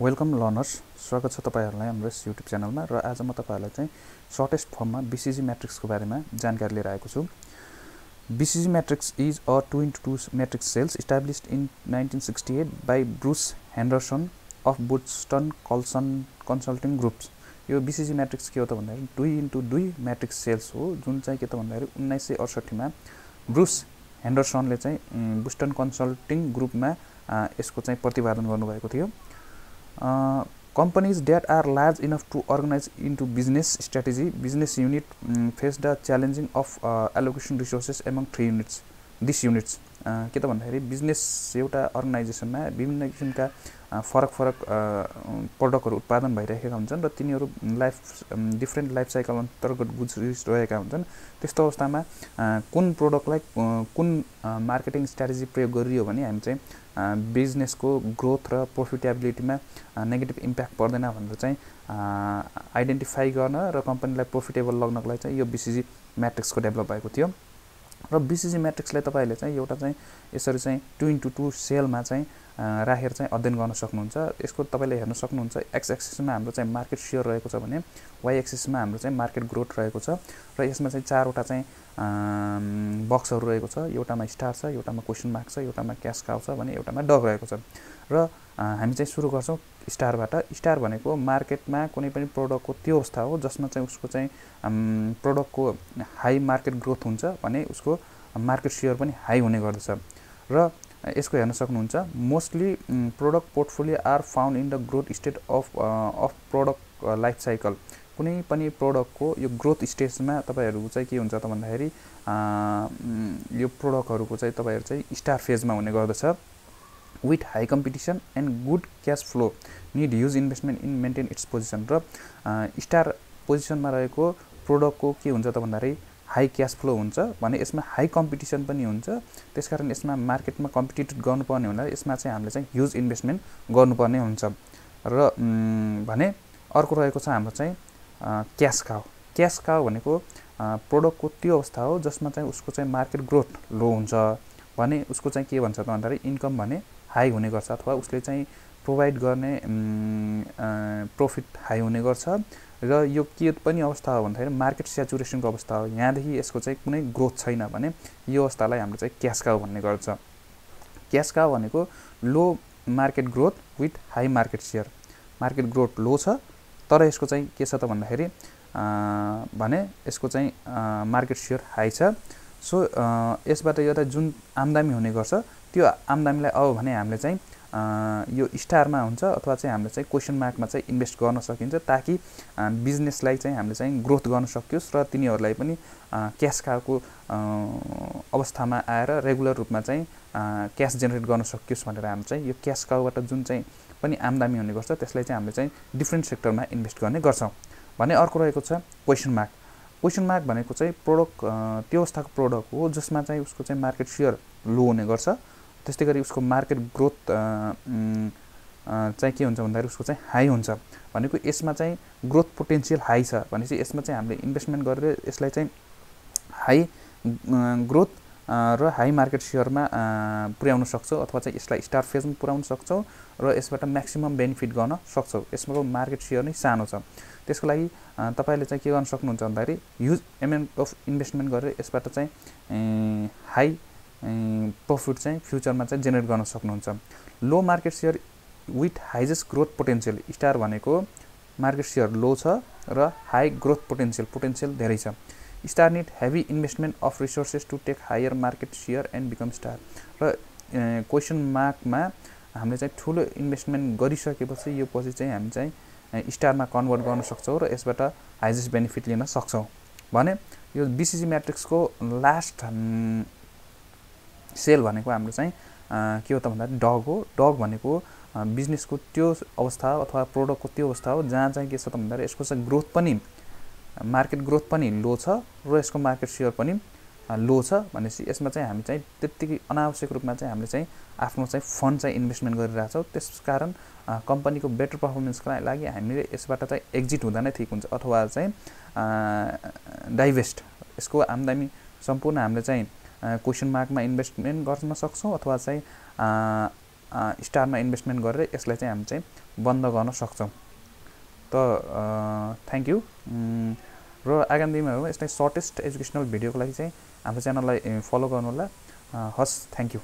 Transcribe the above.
Welcome learners स्वागत छ तपाईँहरूलाई हाम्रो यस युट्युब च्यानलमा र आज म तपाईँहरूलाई चाहिँ सर्टेस्ट फर्ममा बिसिजी म्याट्रिक्सको बारेमा जानकारी लिएर आएको छु। BCG matrix is a two into two matrix cells established in nineteen sixty eight by Bruce Henderson of Boston Kalsan consulting groups यो बिसिजी म्याट्रिक्स के हो त भन्दाखेरि दुई इन्टु दुई म्याट्रिक्स सेल्स हो जुन चाहिँ के त भन्दाखेरि उन्नाइस सय अडसट्ठीमा ब्रुस हेन्डरसनले चाहिँ बुस्टन कन्सल्टिङ ग्रुपमा यसको चाहिँ प्रतिपादन गर्नुभएको थियो। Companies that are large enough to organize into business strategy business unit um, face the challenging of uh, allocation resources among three units these units के त भन्दाखेरि बिजनेस एउटा अर्गनाइजेसनमा विभिन्न किसिमका फरक फरक प्रडक्टहरू उत्पादन भइरहेका हुन्छन् र तिनीहरू लाइफ डिफ्रेन्ट लाइफ साइकल अन्तर्गत गुज्रिरहेका हुन्छन्। त्यस्तो अवस्थामा कुन प्रोडक्टलाई कुन मार्केटिङ स्ट्राटेजी प्रयोग गरियो भने हामी चाहिँ बिजनेसको ग्रोथ र प्रोफिटेबिलिटीमा नेगेटिभ इम्प्याक्ट पर्दैन भनेर चाहिँ आइडेन्टिफाई गर्न र कम्पनीलाई प्रोफिटेबल लग्नको लागि चाहिँ यो बिसिजी म्याट्रिक्सको डेभलप भएको थियो। र बिसिजी म्याट्रिक्सलाई तपाईँहरूले चाहिँ एउटा चाहिँ यसरी चाहिँ टु इन्टु टू सेलमा चाहिँ राखेर चाहिँ अध्ययन गर्न सक्नुहुन्छ। यसको तपाईँले हेर्न सक्नुहुन्छ एक्स एक्सिसमा हाम्रो चाहिँ मार्केट सेयर रहेको छ भने वाइ एक्सिसमा हाम्रो चाहिँ मार्केट ग्रोथ रहेको छ र यसमा चाहिँ चारवटा चाहिँ बक्सहरू रहेको छ। एउटामा स्टार छ एउटामा क्वेसन मार्क छ एउटामा क्यास काउ छ भने एउटामा डग रहेको छ। र हामी चाहिँ सुरु गर्छौँ स्टारबाट स्टार भनेको मार्केटमा कुनै पनि प्रडक्टको त्यो अवस्था हो जसमा चाहिँ उसको चाहिँ प्रडक्टको हाई मार्केट ग्रोथ हुन्छ भने उसको मार्केट सेयर पनि हाई हुने गर्दछ। र यसको हेर्न सक्नुहुन्छ। Mostly product portfolio are found in the growth state of of product life cycle कुनै पनि प्रोडक्टको यो ग्रोथ स्टेजमा तपाईँहरू चाहिँ के हुन्छ त भन्दाखेरि यो प्रोडक्टहरूको चाहिँ तपाईँहरू चाहिँ स्टार फेजमा हुने गर्दछ। With high competition and good cash flow need huge investment in maintain its position र स्टार पोजिसनमा रहेको प्रोडक्टको के हुन्छ त भन्दाखेरि हाई क्यास फ्लो हुन्छ भने यसमा हाई कम्पिटिसन पनि हुन्छ। त्यसकारण यसमा मार्केटमा कम्पिटिट गर्नुपर्ने हुँदा यसमा चाहिँ हामीले चाहिँ ह्युज इन्भेस्टमेन्ट गर्नुपर्ने हुन्छ। र भने अर्को रहेको छ हाम्रो चाहिँ क्यास काउ क्यास काउ भनेको प्रोडक्टको त्यो अवस्था हो जसमा चाहिँ उसको चाहिँ मार्केट ग्रोथ लो हुन्छ। भने उसको चाहिँ के भन्छ त भन्दाखेरि इन्कम भने हाई हुने गर्छ अथवा उसले चाहिँ प्रोभाइड गर्ने प्रफिट हाई हुने गर्छ। र यो के पनि अवस्था हो भन्दाखेरि मार्केट सेचुरेसनको अवस्था हो। यहाँदेखि यसको चाहिँ कुनै ग्रोथ छैन भने यो अवस्थालाई हामीले चाहिँ क्यास काउ भन्ने गर्छ। क्यास काउ भनेको low market growth with high market share market growth low छ तर यसको चाहिँ के छ त भन्दाखेरि भने यसको चाहिँ मार्केट सेयर हाई छ। सो यसबाट एउटा जुन आम्दानी हुने गर्छ त्यो आम्दानीलाई अब भने हामीले चाहिँ यो स्टारमा हुन्छ अथवा चाहिँ हामीले चाहिँ क्वेसन मार्कमा चाहिँ इन्भेस्ट गर्न सकिन्छ ताकि बिजनेसलाई चाहिँ हामीले चाहिँ ग्रोथ गर्न सकियोस् र तिनीहरूलाई पनि क्यास खाएको अवस्थामा आएर रेगुलर रूपमा चाहिँ क्यास जेनेरेट गर्न सकियोस् भनेर हामी चाहिँ यो क्यास काउबाट जुन चाहिँ पनि आम्दानी हुने गर्छ त्यसलाई चाहिँ हामीले चाहिँ डिफ्रेन्ट सेक्टरमा इन्भेस्ट गर्ने गर्छौँ। भने अर्को रहेको छ क्वेसन मार्क क्वेसन मार्क भनेको चाहिँ प्रोडक्ट त्यो अवस्थाको प्रोडक्ट हो जसमा चाहिँ उसको चाहिँ मार्केट सेयर लो हुने गर्छ। त्यस्तै गरी उसको मार्केट ग्रोथ चाहिँ के हुन्छ भन्दाखेरि उसको चाहिँ हाई हुन्छ। भनेको यसमा चाहिँ ग्रोथ पोटेन्सियल हाई छ। भनेपछि यसमा चाहिँ हामीले इन्भेस्टमेन्ट गरेर यसलाई चाहिँ हाई ग्रोथ र हाई मार्केट सेयरमा पुर्याउन सक्छौँ अथवा चाहिँ यसलाई स्टार फेजमा पुर्याउन सक्छौँ र यसबाट म्याक्सिमम् बेनिफिट गर्न सक्छौँ। यसको मार्केट सेयर नै सानो छ। त्यसको लागि तपाईँले चाहिँ के गर्न सक्नुहुन्छ भन्दाखेरि ह्युज एमाउन्ट अफ इन्भेस्टमेन्ट गरेर यसबाट चाहिँ हाई प्रफिट चाहिँ फ्युचरमा चाहिँ जेनेरेट गर्न सक्नुहुन्छ। Low market share with highest growth potential star भनेको मार्केट सेयर लो छ र हाई ग्रोथ पोटेन्सियल पोटेन्सियल धेरै छ। Star need heavy investment of resources to take higher market share and become star र क्वेसन मार्कमा हामीले चाहिँ ठुलो इन्भेस्टमेन्ट गरिसकेपछि यो पछि चाहिँ हामी चाहिँ स्टारमा कन्भर्ट गर्न सक्छौँ र यसबाट हाइजेस्ट बेनिफिट लिन सक्छौँ। भने यो बिसिसी म्याट्रिक्सको लास्ट सेल भनेको हाम्रो चाहिँ के हो त भन्दा डग हो। डग भनेको बिजनेसको त्यो अवस्था अथवा प्रोडक्टको त्यो अवस्था हो जहाँ चाहिँ के छ त भन्दाखेरि यसको चाहिँ ग्रोथ पनि मार्केट ग्रोथ पनि लो छ र यसको मार्केट सेयर पनि लो छ भनेपछि यसमा चाहिँ हामी चाहिँ त्यत्तिकै अनावश्यक रूपमा चाहिँ हामीले चाहिँ आफ्नो चाहिँ फन्ड चाहिँ इन्भेस्टमेन्ट गरिरहेछौँ त्यस कारण कम्पनीको बेटर पर्फर्मेन्सको लागि हामीले यसबाट चाहिँ एक्जिट हुँदा नै ठिक हुन्छ अथवा चाहिँ डाइभेस्ट। यसको आम्दानी सम्पूर्ण हामीले चाहिँ क्वेसन मार्कमा इन्भेस्टमेन्ट गर्न सक्छौँ अथवा चाहिँ स्टारमा इन्भेस्टमेन्ट गरेर यसलाई चाहिँ हामी चाहिँ बन्द गर्न सक्छौँ। त थ्याङ्क यू र आगामी दिनमा यस्तै सर्टेस्ट एजुकेसनल भिडियोको लागि चाहिँ हाम्रो च्यानललाई फलो गर्नुहोला हस् थ्याङ्क यू